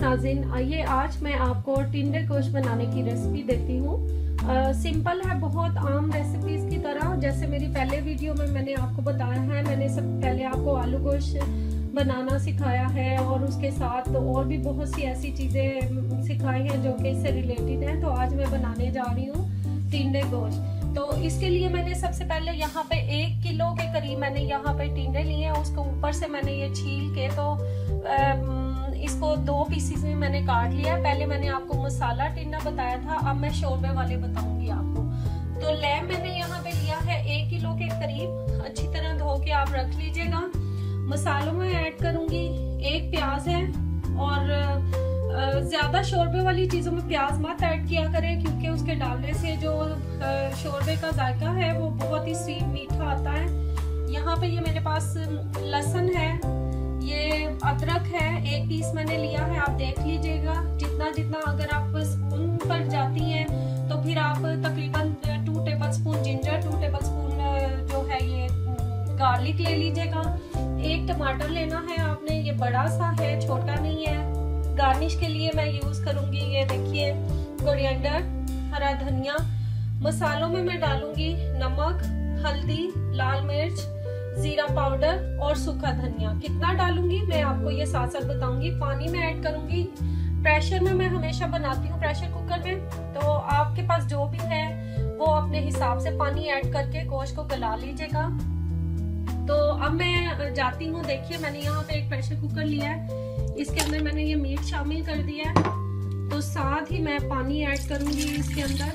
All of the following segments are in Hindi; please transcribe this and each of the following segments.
नाजिन आइए आज मैं आपको टिंडे गोश्त बनाने की रेसिपी देती हूँ। सिंपल है, बहुत आम रेसिपीज़ की तरह। जैसे मेरी पहले वीडियो में मैंने आपको बताया है, मैंने सब पहले आपको आलू गोश्त बनाना सिखाया है और उसके साथ और भी बहुत सी ऐसी चीज़ें सिखाई हैं जो कि इससे रिलेटेड हैं। तो आज मैं बनाने जा रही हूँ टिंडे गोश्त तो इसके लिए मैंने सबसे पहले यहाँ पे एक किलो के करीब मैंने यहाँ पे टिंडे लिए हैं, उसके ऊपर से मैंने ये छील के तो इसको दो पीसीस में मैंने काट लिया। पहले मैंने आपको मसाला टिंडा बताया था, अब मैं शोरबे वाले बताऊँगी आपको। तो लैम मैंने यहाँ पे लिया है एक किलो के करीब। अच्छी तरह धो के आप रख लीजिएगा। मसालों में ऐड करूँगी, एक प्याज है और ज़्यादा शोरबे वाली चीज़ों में प्याज मत ऐड किया करें, क्योंकि उसके डालने से जो शोरबे का जायका है, वो बहुत ही स्वीट मीठा आता है। यहाँ पे ये मेरे पास लहसन है, ये अदरक है, एक पीस मैंने लिया है, आप देख लीजिएगा। जितना जितना अगर आप स्पून पर जाती हैं तो फिर आप तकरीबन two tablespoon ginger two tablespoon जो है ये गार्लिक ले लीजिएगा। एक टमाटर लेना है आपने, ये बड़ा सा है, छोटा नहीं है। गार्निश के लिए मैं यूज़ करूँगी ये देखिए कोरिएंडर हरा धनिया। मसालों में मैं डालूँगी नमक, हल्दी, लाल मिर्च, जीरा पाउडर और सूखा धनिया। कितना डालूँगी? मैं आपको ये साथ साथ बताऊँगी। पानी में ऐड करूँगी। प्रेशर में मैं हमेशा बनाती हूँ प्रेशर कुकर में। तो आपके पास जो भी है, वो अपने हिसाब से पानी ऐड करके गोश्त को गला लीजिएगा। तो अब मैं जाती हूँ। देखिए, मैंने यहाँ पे एक प्रेशर कुकर लिया है। इसके अंदर मैंने ये मीट शामिल कर दिया है। तो साथ ही मैं पानी ऐड करूँगी इसके अंदर।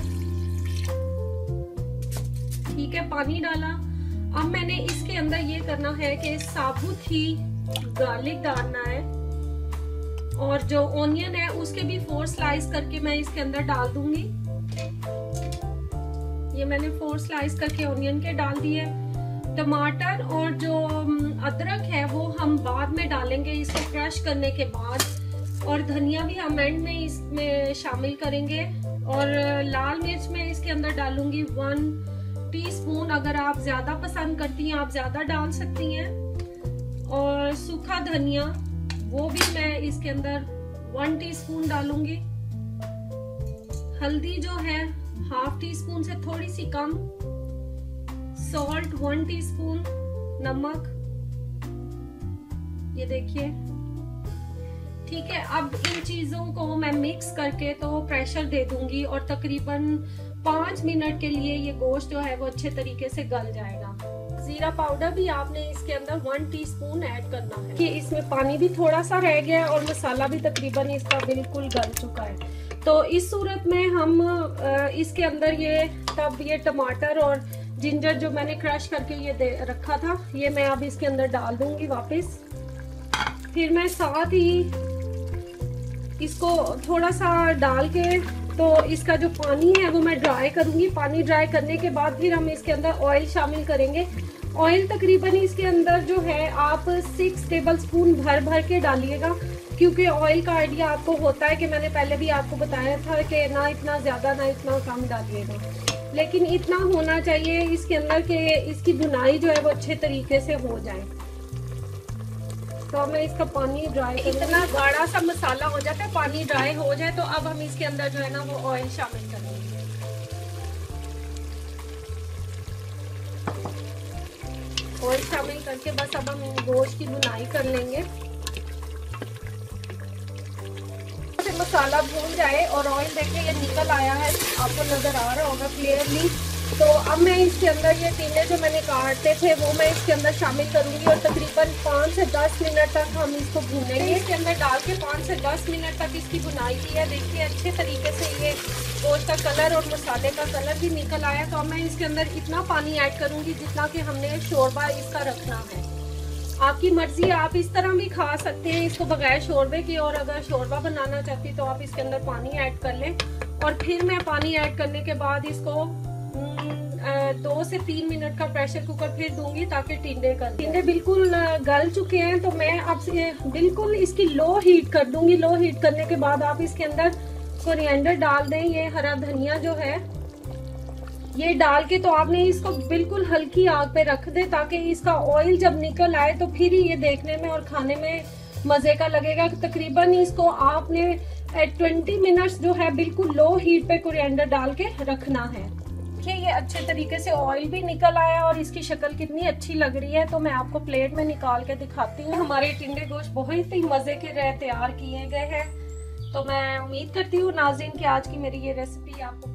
ठीक है, पानी डाला। अब मैंने इसके अंदर ये करना है कि साबुत ही गार्लिक डालना है। और जो ऑनियन है, उसके भी फोर स्लाइस करके मैं इसके अंदर डाल दूँगी। ये मैंने फोर स्लाइस करके ऑनियन के डाल दिए। टमाटर और जो अदरक है, वो हम बाद में डालेंगे इसको क्रश करने के बाद। और धनिया भी हम एंड में इसमें शामिल करेंगे। और लाल मिर्च में इसके अंदर डालूँगी वन टीस्पून अगर आप ज़्यादा पसंद करती हैं, आप ज़्यादा डाल सकती हैं। और सूखा धनिया, वो भी मैं इसके अंदर वन टीस्पून डालूँगी। हल्दी जो है हाफ़ टी स्पून से थोड़ी सी कम। सॉल्ट वन टीस्पून नमक। ये देखिए। ठीक है, अब इन चीज़ों को मैं मिक्स करके तो प्रेशर दे दूँगी और तकरीबन पाँच मिनट के लिए ये गोश्त जो है वो अच्छे तरीके से गल जाएगा। जीरा पाउडर भी आपने इसके अंदर वन टीस्पून ऐड करना है। कि इसमें पानी भी थोड़ा सा रह गया है और मसाला भी तकरीबन इसका बिल्कुल गल चुका है। तो इस सूरत में हम इसके अंदर ये तब ये टमाटर और जिंजर जो मैंने क्रश करके ये दे रखा था, ये मैं अब इसके अंदर डाल दूँगी वापस। फिर मैं साथ ही इसको थोड़ा सा डाल के तो इसका जो पानी है वो मैं ड्राई करूँगी। पानी ड्राई करने के बाद फिर हम इसके अंदर ऑयल शामिल करेंगे। ऑयल तकरीबन इसके अंदर जो है, आप सिक्स टेबल स्पून भर भर के डालिएगा, क्योंकि ऑयल का आइडिया आपको होता है कि मैंने पहले भी आपको बताया था कि ना इतना, ज़्यादा ना इतना कम डालिएगा। लेकिन इतना होना चाहिए इसके अंदर के इसकी बुनाई जो है वो अच्छे तरीके से हो जाए। तो मैं इसका पानी ड्राई इतना गाढ़ा सा मसाला हो जाता है, पानी ड्राई हो जाए तो अब हम इसके अंदर जो है ना वो ऑयल शामिल करेंगे। ऑयल शामिल करके बस अब हम गोश्त की बुनाई कर लेंगे। मसाला भून जाए और ऑयल देखे ये निकल आया है। आपको नज़र आ रहा होगा क्लियरली तो अब मैं इसके अंदर ये टीने जो मैंने काटते थे, वो मैं इसके अंदर शामिल करूँगी और तकरीबन पाँच से दस मिनट तक हम इसको भूनेंगे। इसके अंदर डाल के पाँच से दस मिनट तक इसकी बुनाई की है। देखिए, अच्छे तरीके से ये गोश्त का कलर और मसाले का कलर भी निकल आया। तो अब मैं इसके अंदर इतना पानी ऐड करूँगी जितना कि हमने शोरबा इसका रखना है। आपकी मर्ज़ी आप इस तरह भी खा सकते हैं। इसको बगैर शोरबे की और अगर शोरबा बनाना चाहती तो आप इसके अंदर पानी ऐड कर लें। और फिर मैं पानी ऐड करने के बाद इसको हम्म, दो से तीन मिनट का प्रेशर कुकर फिर दूँगी ताकि टिंडे कर टिंडे बिल्कुल गल चुके हैं तो मैं अब बिल्कुल इसकी लो हीट कर दूँगी। लो हीट करने के बाद आप इसके अंदर कोरिएंडर डाल दें। ये हरा धनिया जो है ये डाल के तो आपने इसको बिल्कुल हल्की आग पे रख दे ताकि इसका ऑयल जब निकल आए तो फिर ही ये देखने में और खाने में मज़े का लगेगा। तकरीबन इसको आपने ट्वेंटी मिनट्स जो है बिल्कुल लो हीट पे कुरिएंडर डाल के रखना है। देखिए, ये अच्छे तरीके से ऑयल भी निकल आया और इसकी शक्ल कितनी अच्छी लग रही है। तो मैं आपको प्लेट में निकाल के दिखाती हूँ। हमारे टिंडे गोश्त बहुत ही मज़े के रह तैयार किए गए हैं। तो मैं उम्मीद करती हूँ नाजिन की आज की मेरी ये रेसिपी आपको